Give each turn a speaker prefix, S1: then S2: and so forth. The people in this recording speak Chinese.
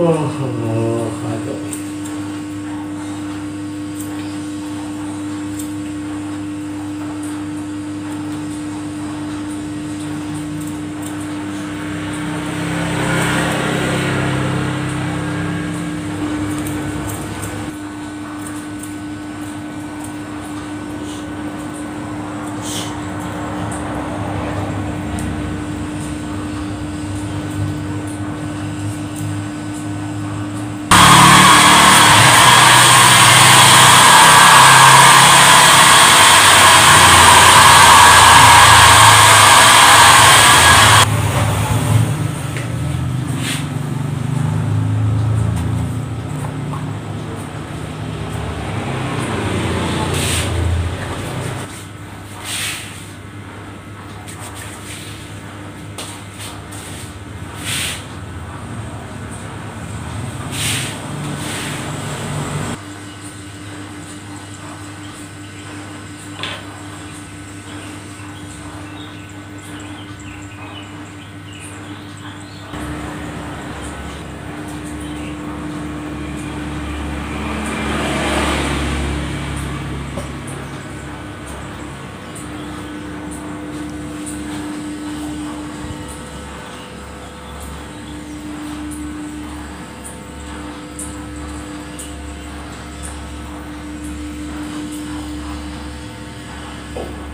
S1: 哦，哦